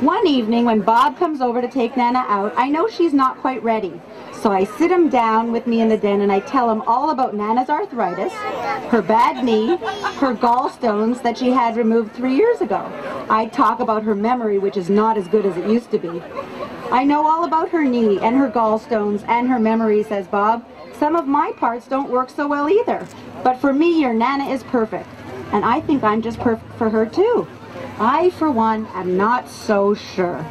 One evening when Bob comes over to take Nana out, I know she's not quite ready. So I sit him down with me in the den and I tell him all about Nana's arthritis, her bad knee, her gallstones that she had removed three years ago. I talk about her memory, which is not as good as it used to be. I know all about her knee and her gallstones and her memory, says Bob. Some of my parts don't work so well either. But for me, your Nana is perfect. And I think I'm just perfect for her too. I, for one, am not so sure.